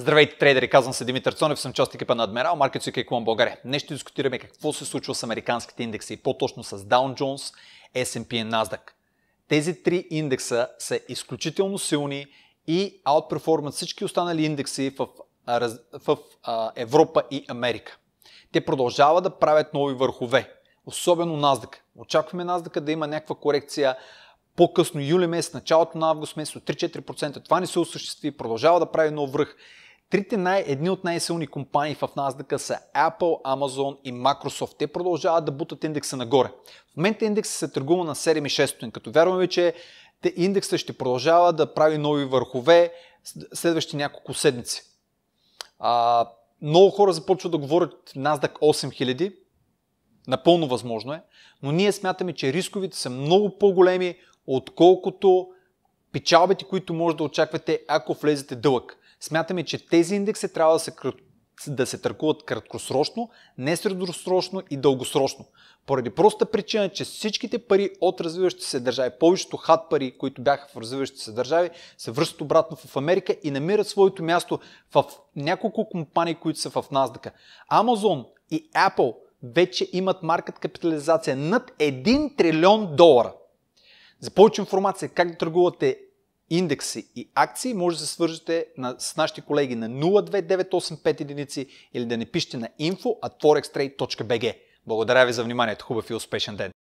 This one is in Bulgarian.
Здравейте, трейдери! Казвам се Димитър Цонев, съм част екипа на Адмирал, Markets UK Клон България. Днес ще дискутираме какво се случва с американските индекси, по-точно с Dow Jones, S&P и Nasdaq. Тези три индекса са изключително силни и аутперформат всички останали индекси в, в, а, Европа и Америка. Те продължават да правят нови върхове, особено NASDAQ. Очакваме NASDAQ да има някаква корекция по-късно юли месец, началото на август месец от 3-4%. Това не се осъществи, продължава да прави нов връх. Трите най, едни от най-силни компании в NASDAQ са Apple, Amazon и Microsoft. Те продължават да бутат индекса нагоре. В момента индексът се търгува на 7,6, като вярваме, че индексът ще продължава да прави нови върхове следващите няколко седмици. А, много хора започват да говорят NASDAQ 8000. Напълно възможно е. Но ние смятаме, че рисковите са много по-големи, отколкото печалбите, които може да очаквате, ако влезете дълъг. Смятаме, че тези индекси трябва да се, да се търгуват краткосрочно, не средосрочно и дългосрочно. Поради проста причина, че всичките пари от развиващите се държави, повечето хат пари, които бяха в развиващите се държави, се връщат обратно в Америка и намират своето място в няколко компании, които са в NASDAQ. Amazon и Apple вече имат маркет капитализация над 1 трилион долара. За повече информация как да търгувате индекси и акции, може да се свържете на, с нашите колеги на 02985 единици или да не пишете на info.forextrade.bg. Благодаря ви за вниманието. Хубав и успешен ден!